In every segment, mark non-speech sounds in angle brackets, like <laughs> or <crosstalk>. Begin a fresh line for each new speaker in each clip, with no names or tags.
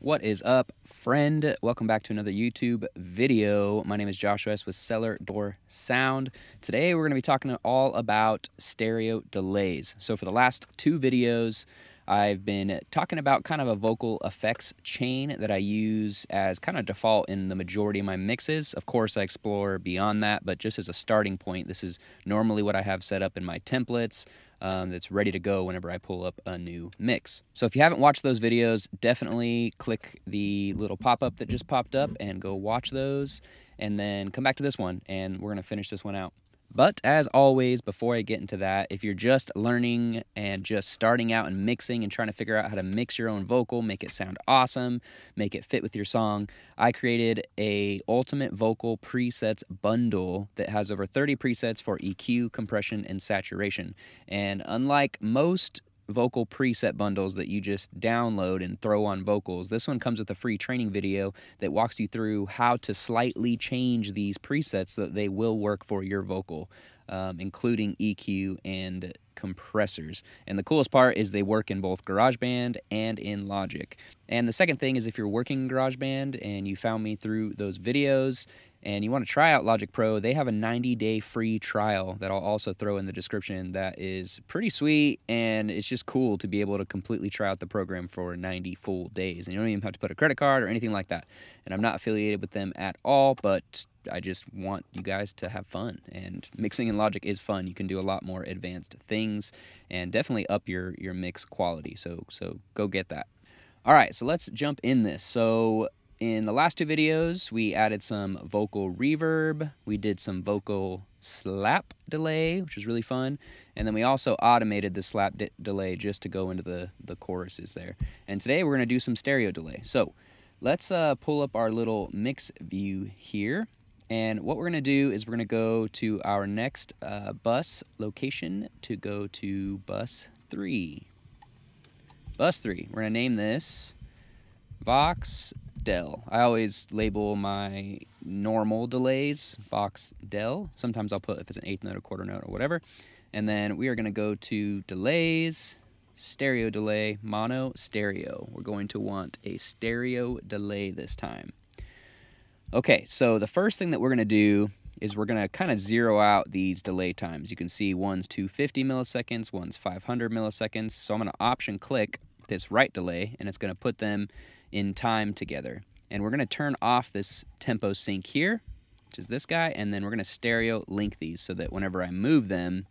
What is up, friend? Welcome back to another YouTube video. My name is Joshua S. with Cellar Door Sound. Today we're going to be talking all about stereo delays. So for the last two videos, I've been talking about kind of a vocal effects chain that I use as kind of default in the majority of my mixes. Of course, I explore beyond that, but just as a starting point, this is normally what I have set up in my templates um, that's ready to go whenever I pull up a new mix. So if you haven't watched those videos, definitely click the little pop-up that just popped up and go watch those and then come back to this one and we're to finish this one out. But as always, before I get into that, if you're just learning and just starting out and mixing and trying to figure out how to mix your own vocal, make it sound awesome, make it fit with your song, I created a ultimate vocal presets bundle that has over 30 presets for EQ, compression, and saturation. And unlike most vocal preset bundles that you just download and throw on vocals. This one comes with a free training video that walks you through how to slightly change these presets so that they will work for your vocal, um, including EQ and compressors. And the coolest part is they work in both GarageBand and in Logic. And the second thing is if you're working in GarageBand and you found me through those videos and you want to try out Logic Pro, they have a 90 day free trial that I'll also throw in the description that is pretty sweet and it's just cool to be able to completely try out the program for 90 full days. And you don't even have to put a credit card or anything like that. And I'm not affiliated with them at all, but I just want you guys to have fun. And mixing in Logic is fun. You can do a lot more advanced things and definitely up your, your mix quality. So, so go get that. All right, so let's jump in this. So in the last two videos, we added some vocal reverb. We did some vocal slap delay, which was really fun. And then we also automated the slap delay just to go into the, the choruses there. And today we're going to do some stereo delay. So let's uh, pull up our little mix view here. And what we're going to do is we're going to go to our next uh, bus location to go to bus 3. Bus 3. We're going to name this Vox Del. I always label my normal delays Vox Del. Sometimes I'll put if it's an eighth note or quarter note or whatever. And then we are going to go to delays, stereo delay, mono stereo. We're going to want a stereo delay this time. Okay, so the first thing that we're going to do is we're going to kind of zero out these delay times. You can see one's 250 milliseconds, one's 500 milliseconds. So I'm going to option click this right delay, and it's going to put them in time together. And we're going to turn off this tempo sync here, which is this guy, and then we're going to stereo link these so that whenever I move them,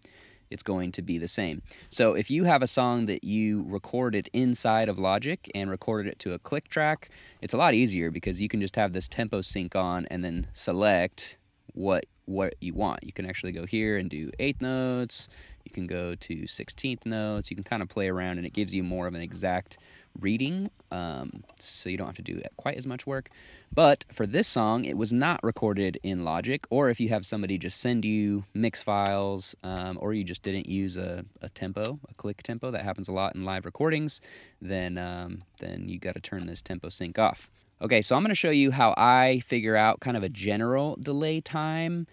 it's going to be the same. So if you have a song that you recorded inside of Logic and recorded it to a click track, it's a lot easier because you can just have this tempo sync on and then select what what you want. You can actually go here and do eighth notes. You can go to 16th notes. You can kind of play around and it gives you more of an exact reading, um, so you don't have to do quite as much work. But for this song, it was not recorded in Logic, or if you have somebody just send you mix files, um, or you just didn't use a, a, tempo, a click tempo, that happens a lot in live recordings, then, um, then you got to turn this tempo sync off. Okay, so I'm going to show you how I figure out kind of a general delay time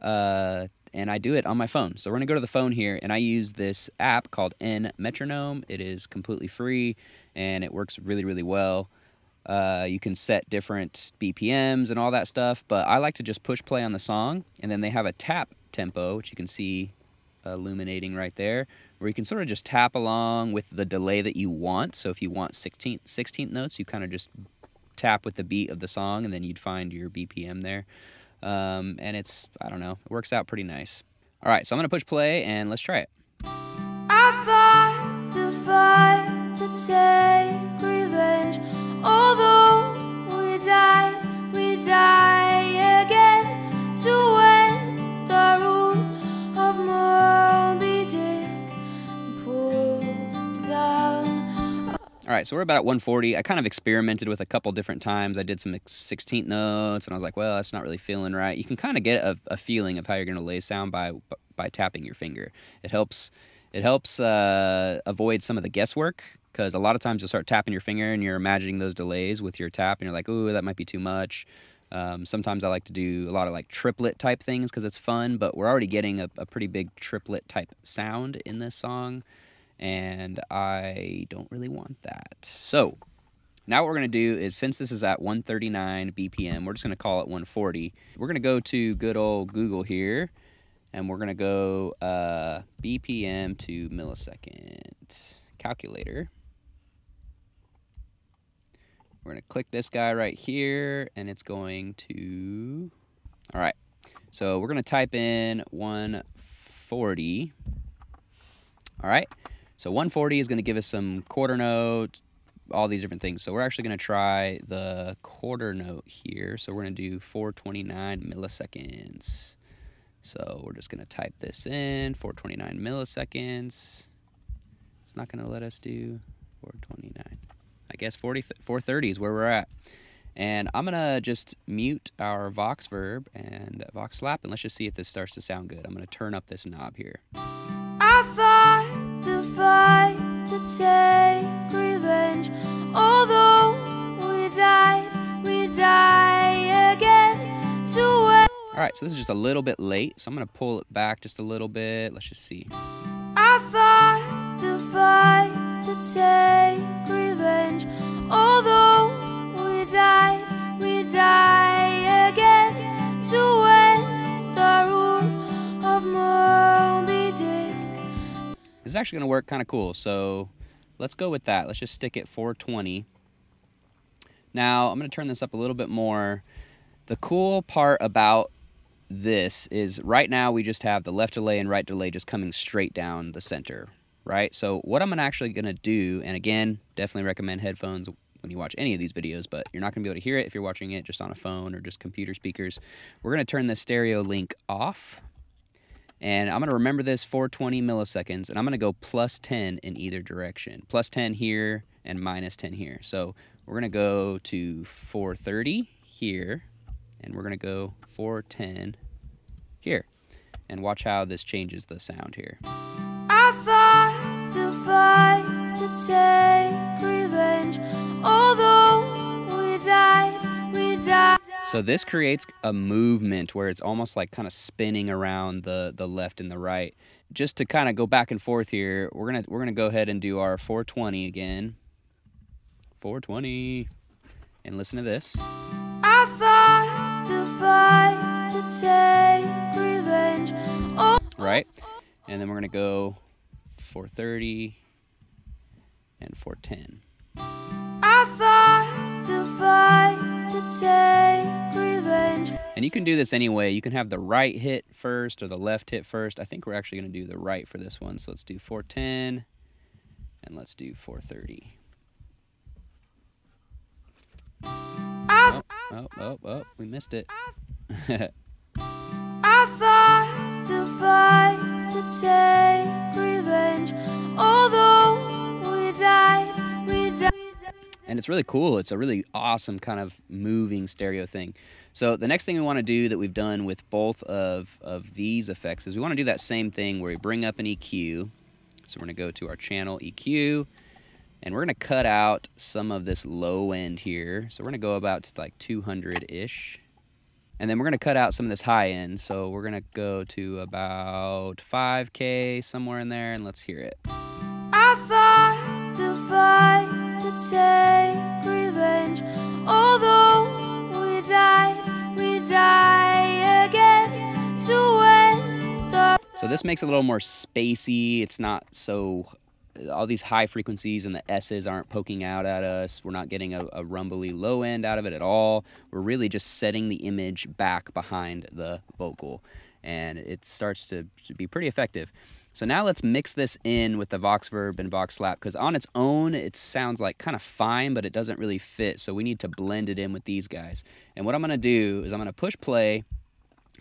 uh, and I do it on my phone. So we're to go to the phone here, and I use this app called N Metronome. It is completely free, and it works really, really well. Uh, you can set different BPMs and all that stuff, but I like to just push play on the song, and then they have a tap tempo, which you can see illuminating right there, where you can sort of just tap along with the delay that you want. So if you want 16th, 16th notes, you kind of just tap with the beat of the song, and then you'd find your BPM there. Um, and it's, I don't know, it works out pretty nice. All right, so I'm going to push play and let's try it. I the fight to take revenge, although we we die All right, so we're about at 140. I kind of experimented with a couple different times. I did some 16th notes, and I was like, well, that's not really feeling right. You can kind of get a, a feeling of how you're going to lay sound by by tapping your finger. It helps it helps uh, avoid some of the guesswork because a lot of times you'll start tapping your finger and you're imagining those delays with your tap, and you're like, ooh, that might be too much. Um, sometimes I like to do a lot of like triplet type things because it's fun, but we're already getting a, a pretty big triplet type sound in this song and I don't really want that. So Now what we're going to do is, since this is at 139 BPM, we're just going to call it 140. We're going to go to good old Google here, and we're going to go uh, BPM to millisecond calculator. We're going to click this guy right here, and it's going to... All right, so we're going to type in 140. All right, so 140 is going to give us some quarter note, all these different things. So we're actually going to try the quarter note here. So we're going to do 429 milliseconds. So we're just going to type this in, 429 milliseconds. It's not going to let us do 429. I guess 40, 430 is where we're at. And I'm going to just mute our Vox Verb and Vox Slap, and let's just see if this starts to sound good. I'm going to turn up this knob here.
I fought to take revenge. Although we died, we die again. To
All right, so this is just a little bit late, so I'm going to pull it back just a little bit. Let's just see.
I fought the fight to take revenge. Although we died, we die
This is actually going to work kind of cool, so let's go with that. Let's just stick it 420. Now, I'm going to turn this up a little bit more. The cool part about this is right now we just have the left delay and right delay just coming straight down the center, right? So what I'm actually going to do, and again, definitely recommend headphones when you watch any of these videos, but you're not going to be able to hear it if you're watching it just on a phone or just computer speakers. We're going to turn the stereo link off. And I'm going to remember this 420 milliseconds, and I'm going to go plus 10 in either direction. Plus 10 here and minus 10 here. So we're going to go to 430 here, and we're going to go 410 here. And watch how this changes the sound here.
I fought the fight to take revenge. Although we died, we died.
So this creates a movement where it's almost like kind of spinning around the the left and the right. Just to kind of go back and forth here, we're gonna we're gonna go ahead and do our 420 again. 420, and listen to this.
I fought the fight to take revenge. Oh,
Right, and then we're gonna go 430 and 410.
I fought the fight to take.
And you can do this anyway. You can have the right hit first or the left hit first. I think we're actually going to do the right for this one. So let's do 410 and let's do 430.
I,
Oh, oh, oh, we missed it. <laughs>
I fought the fight to take revenge. Although we died, we died.
and it's really cool. It's a really awesome kind of moving stereo thing. So the next thing we want to do that we've done with both of, of these effects is we want to do that same thing where we bring up an EQ. So we're going to go to our channel EQ and we're going to cut out some of this low end here. So we're going to go about to like 200-ish. And then we're going to cut out some of this high end. So we're going to go to about 5K, somewhere in there, and let's hear it.
I the fight to take
So this makes it a little more spacey. It's not so all these high frequencies and the S's aren't poking out at us. We're not getting a, a rumbly low end out of it at all. We're really just setting the image back behind the vocal, and it starts to, to be pretty effective. So now let's mix this in with the Voxverb and Vox Slap because on its own it sounds like kind of fine, but it doesn't really fit. So we need to blend it in with these guys. And what I'm going to do is I'm going to push play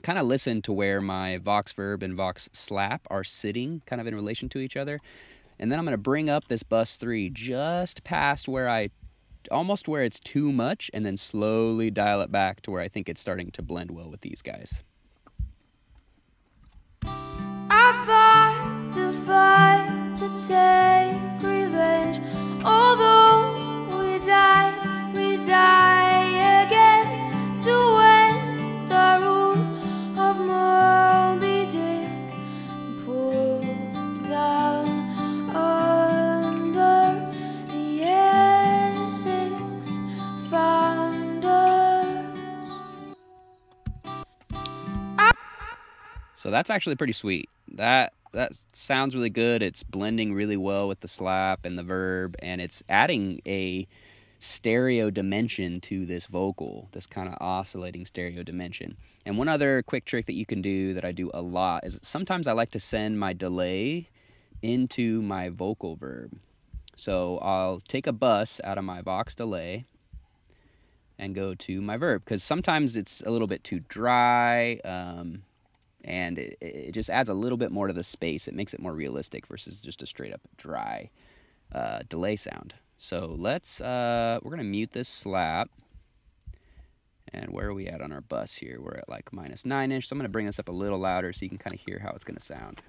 kind of listen to where my vox verb and Vox Slap are sitting kind of in relation to each other. And then I'm going to bring up this bus 3 just past where I, almost where it's too much, and then slowly dial it back to where I think it's starting to blend well with these guys.
I the fight to take revenge. Although we we
So that's actually pretty sweet. That that sounds really good. It's blending really well with the slap and the verb, and it's adding a stereo dimension to this vocal, this kind of oscillating stereo dimension. And one other quick trick that you can do that I do a lot is sometimes I like to send my delay into my vocal verb. So I'll take a bus out of my Vox delay and go to my verb because sometimes it's a little bit too dry um, and it, it, just adds a little bit more to the space. It makes it more realistic versus just a straight up dry uh, delay sound. So let's, uh, we're going to mute this slap. And where are we at on our bus here? We're at like minus nine-ish. So I'm going to bring this up a little louder so you can kind of hear how it's going to sound.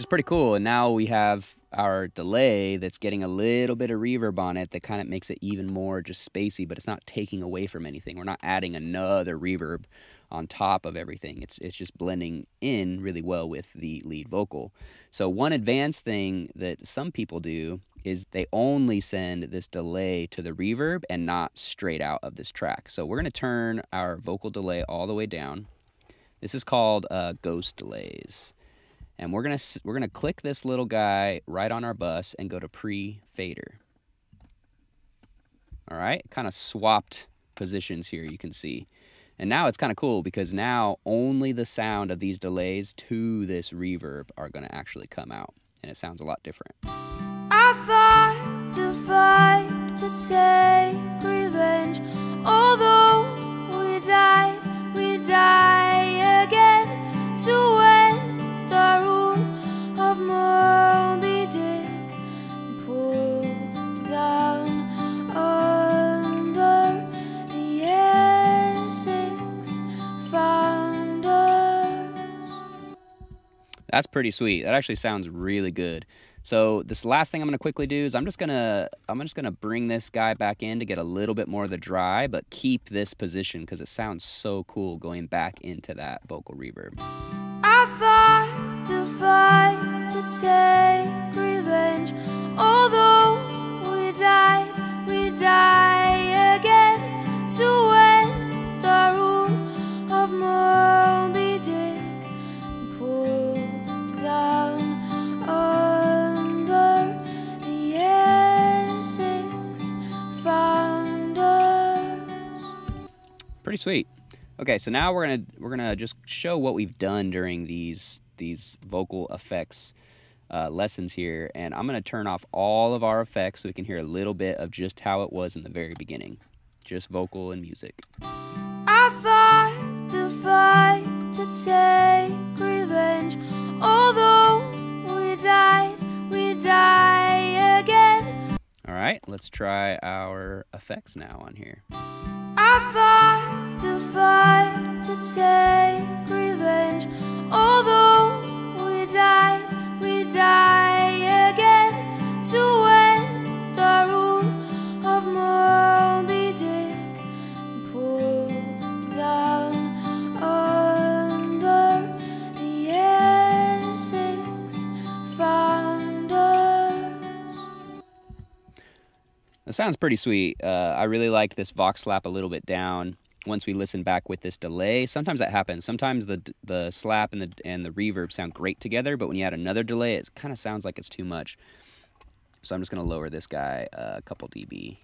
Which is pretty cool. And now we have our delay that's getting a little bit of reverb on it that kind of makes it even more just spacey, but it's not taking away from anything. We're not adding another reverb on top of everything. It's it's just blending in really well with the lead vocal. So one advanced thing that some people do is they only send this delay to the reverb and not straight out of this track. So we're going to turn our vocal delay all the way down. This is called uh, ghost delays. And we're gonna we're gonna click this little guy right on our bus and go to pre-fader. All right, kind of swapped positions here. You can see, and now it's kind of cool because now only the sound of these delays to this reverb are gonna actually come out, and it sounds a lot different.
I fought the fight to take revenge. Although we we die
That's pretty sweet. That actually sounds really good. So this last thing I'm going to quickly do is I'm just going to I'm just to bring this guy back in to get a little bit more of the dry, but keep this position because it sounds so cool going back into that vocal reverb.
I fought the fight to take
sweet. Okay, so now we're gonna we're gonna just show what we've done during these these vocal effects uh, lessons here, and I'm gonna turn off all of our effects so we can hear a little bit of just how it was in the very beginning, just vocal and music.
I fought the fight to take revenge. Although we died, we die again.
All right, let's try our effects now on here.
I fought the fight to take revenge. Although we died, we die
It sounds pretty sweet. Uh, I really like this Vox slap a little bit down. Once we listen back with this delay, sometimes that happens. Sometimes the the slap and the and the reverb sound great together, but when you add another delay, it kind of sounds like it's too much. So I'm just gonna lower this guy uh, a couple dB.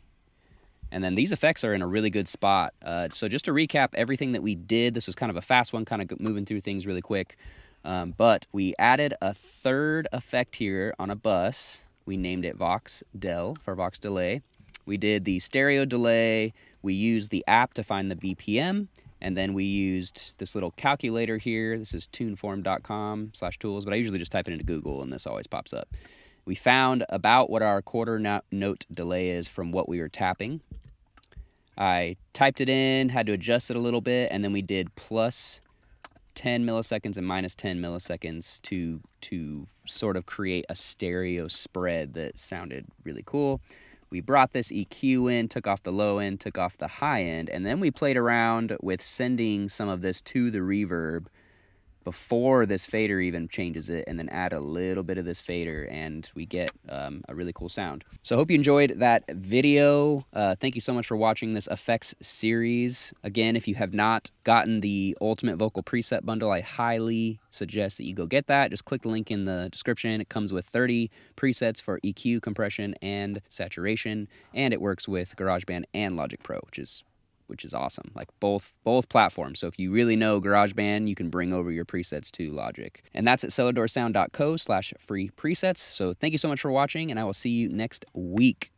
And then these effects are in a really good spot. Uh, so just to recap everything that we did, this was kind of a fast one, kind of moving through things really quick. Um, but we added a third effect here on a bus. We named it Vox Del for Vox Delay. We did the stereo delay. We used the app to find the BPM. And then we used this little calculator here. This is tuneform.com slash tools, but I usually just type it into Google and this always pops up. We found about what our quarter note delay is from what we were tapping. I typed it in, had to adjust it a little bit, and then we did plus 10 milliseconds and minus 10 milliseconds to to sort of create a stereo spread that sounded really cool. We brought this EQ in, took off the low end, took off the high end, and then we played around with sending some of this to the reverb before this fader even changes it and then add a little bit of this fader and we get um, a really cool sound. So I hope you enjoyed that video. Uh, thank you so much for watching this effects series. Again, if you have not gotten the Ultimate Vocal Preset Bundle, I highly suggest that you go get that. Just click the link in the description. It comes with 30 presets for EQ, compression, and saturation, and it works with GarageBand and Logic Pro, which is which is awesome. Like both both platforms. So if you really know GarageBand, you can bring over your presets to Logic. And that's at cellardoorsound.co slash free presets. So thank you so much for watching, and I will see you next week.